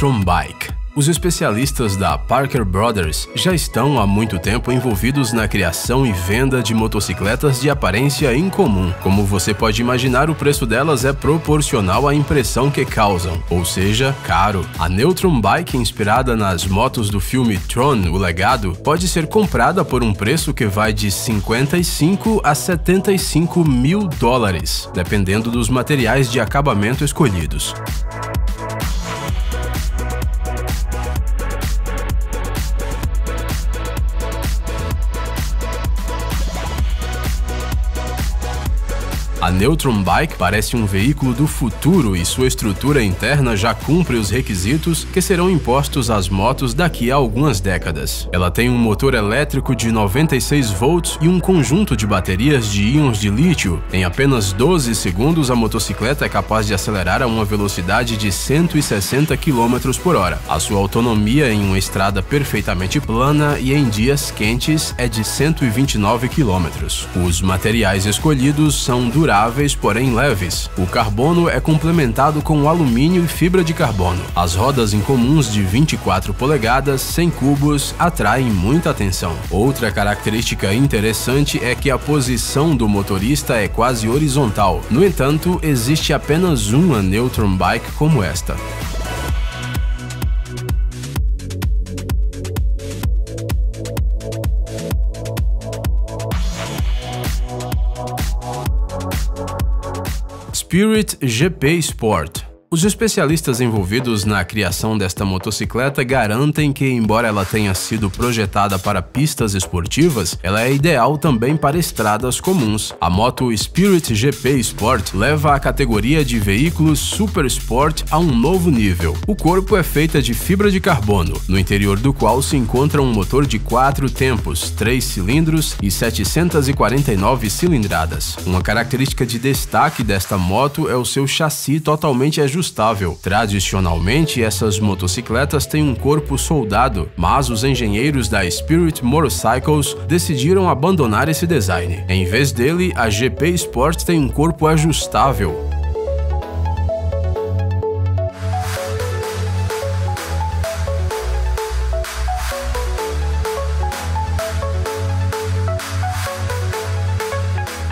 Neutron Bike. Os especialistas da Parker Brothers já estão há muito tempo envolvidos na criação e venda de motocicletas de aparência incomum. Como você pode imaginar, o preço delas é proporcional à impressão que causam, ou seja, caro. A Neutron Bike, inspirada nas motos do filme Tron, o Legado, pode ser comprada por um preço que vai de 55 a 75 mil dólares, dependendo dos materiais de acabamento escolhidos. A Neutron Bike parece um veículo do futuro e sua estrutura interna já cumpre os requisitos que serão impostos às motos daqui a algumas décadas. Ela tem um motor elétrico de 96 volts e um conjunto de baterias de íons de lítio. Em apenas 12 segundos, a motocicleta é capaz de acelerar a uma velocidade de 160 km por hora. A sua autonomia em uma estrada perfeitamente plana e em dias quentes é de 129 km. Os materiais escolhidos são duráveis duráveis, porém leves. O carbono é complementado com alumínio e fibra de carbono. As rodas incomuns de 24 polegadas, sem cubos, atraem muita atenção. Outra característica interessante é que a posição do motorista é quase horizontal. No entanto, existe apenas uma Neutron Bike como esta. Spirit GP Sport os especialistas envolvidos na criação desta motocicleta garantem que, embora ela tenha sido projetada para pistas esportivas, ela é ideal também para estradas comuns. A moto Spirit GP Sport leva a categoria de veículos Super Sport a um novo nível. O corpo é feita de fibra de carbono, no interior do qual se encontra um motor de quatro tempos, três cilindros e 749 cilindradas. Uma característica de destaque desta moto é o seu chassi totalmente ajustado ajustável. Tradicionalmente, essas motocicletas têm um corpo soldado, mas os engenheiros da Spirit Motorcycles decidiram abandonar esse design. Em vez dele, a GP Sport tem um corpo ajustável,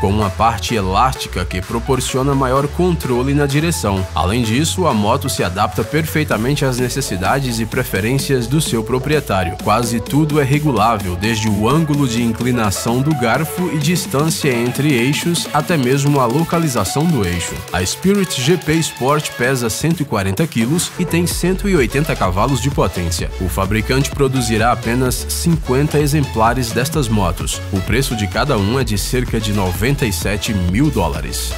com uma parte elástica que proporciona maior controle na direção. Além disso, a moto se adapta perfeitamente às necessidades e preferências do seu proprietário. Quase tudo é regulável, desde o ângulo de inclinação do garfo e distância entre eixos até mesmo a localização do eixo. A Spirit GP Sport pesa 140 kg e tem 180 cavalos de potência. O fabricante produzirá apenas 50 exemplares destas motos. O preço de cada um é de cerca de 90 97 mil dólares.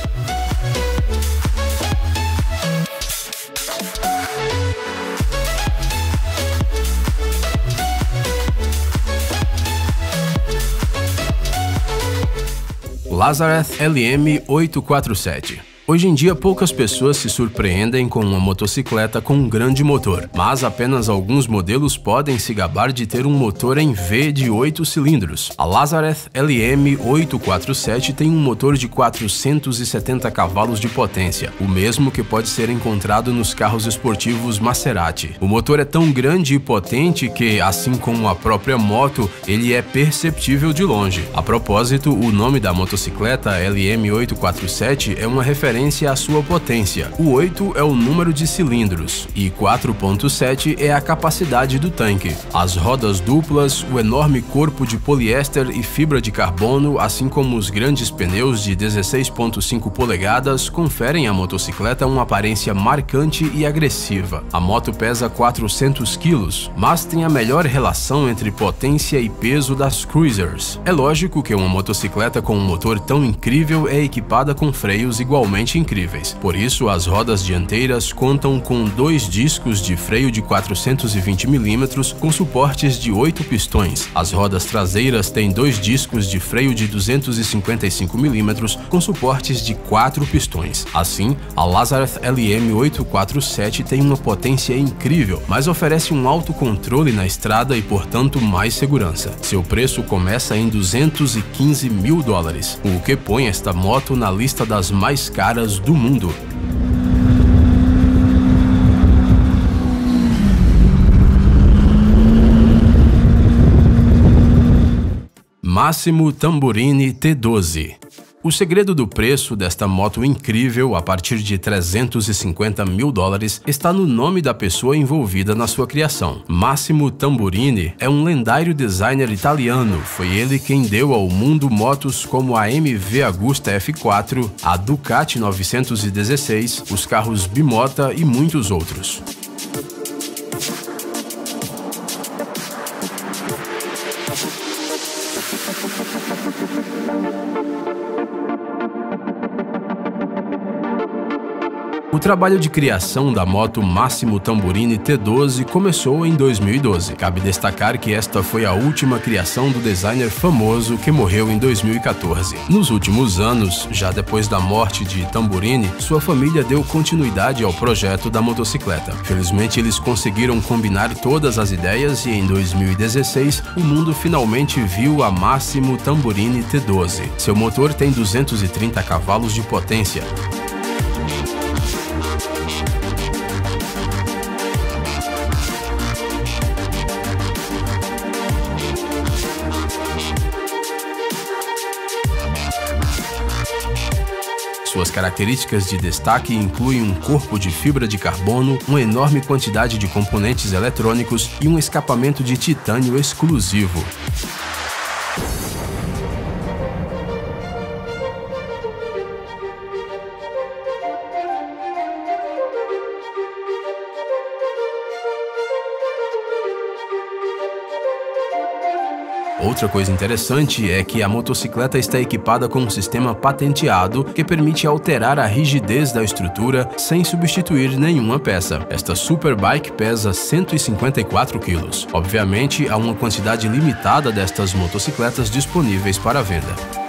Lazareth LM 847 Hoje em dia, poucas pessoas se surpreendem com uma motocicleta com um grande motor, mas apenas alguns modelos podem se gabar de ter um motor em V de 8 cilindros. A Lazareth LM847 tem um motor de 470 cavalos de potência, o mesmo que pode ser encontrado nos carros esportivos Maserati. O motor é tão grande e potente que, assim como a própria moto, ele é perceptível de longe. A propósito, o nome da motocicleta LM847 é uma referência referência à sua potência. O 8 é o número de cilindros e 4.7 é a capacidade do tanque. As rodas duplas, o enorme corpo de poliéster e fibra de carbono, assim como os grandes pneus de 16.5 polegadas, conferem à motocicleta uma aparência marcante e agressiva. A moto pesa 400 quilos, mas tem a melhor relação entre potência e peso das cruisers. É lógico que uma motocicleta com um motor tão incrível é equipada com freios igualmente realmente incríveis. Por isso, as rodas dianteiras contam com dois discos de freio de 420 mm com suportes de 8 pistões. As rodas traseiras têm dois discos de freio de 255 mm com suportes de 4 pistões. Assim, a Lazareth LM847 tem uma potência incrível, mas oferece um alto controle na estrada e, portanto, mais segurança. Seu preço começa em 215 mil dólares, o que põe esta moto na lista das mais caras caras do mundo. Máximo Tamburini T12 o segredo do preço desta moto incrível, a partir de 350 mil dólares, está no nome da pessoa envolvida na sua criação. Massimo Tamburini é um lendário designer italiano. Foi ele quem deu ao mundo motos como a MV Agusta F4, a Ducati 916, os carros Bimota e muitos outros. O trabalho de criação da moto Massimo Tamburini T12 começou em 2012. Cabe destacar que esta foi a última criação do designer famoso que morreu em 2014. Nos últimos anos, já depois da morte de Tamburini, sua família deu continuidade ao projeto da motocicleta. Felizmente, eles conseguiram combinar todas as ideias e em 2016 o mundo finalmente viu a Massimo Tamburini T12. Seu motor tem 230 cavalos de potência. Suas características de destaque incluem um corpo de fibra de carbono, uma enorme quantidade de componentes eletrônicos e um escapamento de titânio exclusivo. Outra coisa interessante é que a motocicleta está equipada com um sistema patenteado que permite alterar a rigidez da estrutura sem substituir nenhuma peça. Esta Superbike pesa 154 kg. Obviamente, há uma quantidade limitada destas motocicletas disponíveis para venda.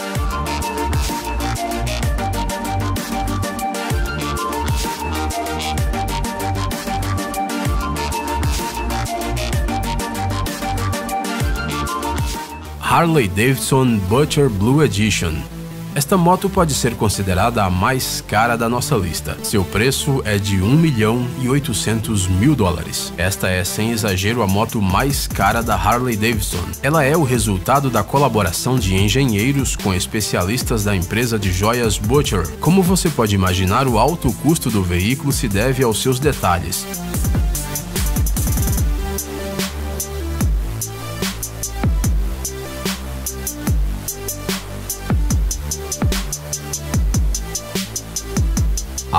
Harley Davidson Butcher Blue Edition. Esta moto pode ser considerada a mais cara da nossa lista. Seu preço é de 1 milhão e 800 mil dólares. Esta é, sem exagero, a moto mais cara da Harley Davidson. Ela é o resultado da colaboração de engenheiros com especialistas da empresa de joias Butcher. Como você pode imaginar, o alto custo do veículo se deve aos seus detalhes.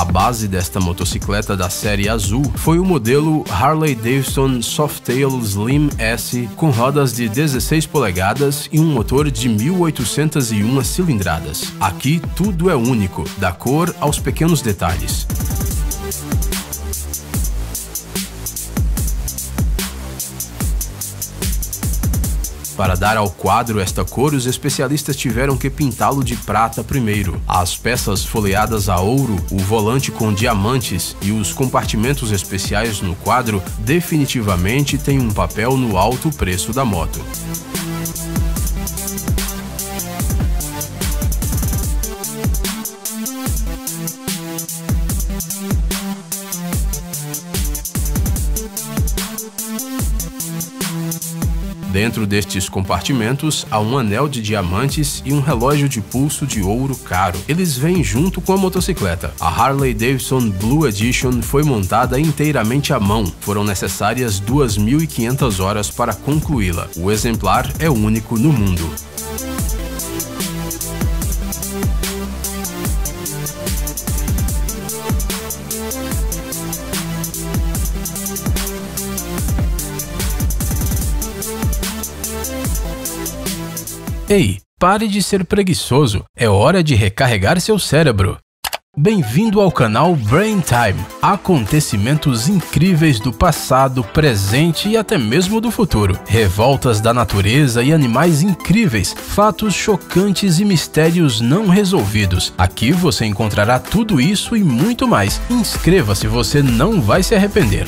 A base desta motocicleta da série azul foi o modelo Harley Davidson Softail Slim S com rodas de 16 polegadas e um motor de 1801 cilindradas. Aqui tudo é único, da cor aos pequenos detalhes. Para dar ao quadro esta cor, os especialistas tiveram que pintá-lo de prata primeiro. As peças folheadas a ouro, o volante com diamantes e os compartimentos especiais no quadro definitivamente têm um papel no alto preço da moto. Dentro destes compartimentos há um anel de diamantes e um relógio de pulso de ouro caro. Eles vêm junto com a motocicleta. A Harley Davidson Blue Edition foi montada inteiramente à mão. Foram necessárias 2.500 horas para concluí-la. O exemplar é único no mundo. Ei, pare de ser preguiçoso. É hora de recarregar seu cérebro. Bem-vindo ao canal Brain Time. Acontecimentos incríveis do passado, presente e até mesmo do futuro. Revoltas da natureza e animais incríveis, fatos chocantes e mistérios não resolvidos. Aqui você encontrará tudo isso e muito mais. Inscreva-se, você não vai se arrepender.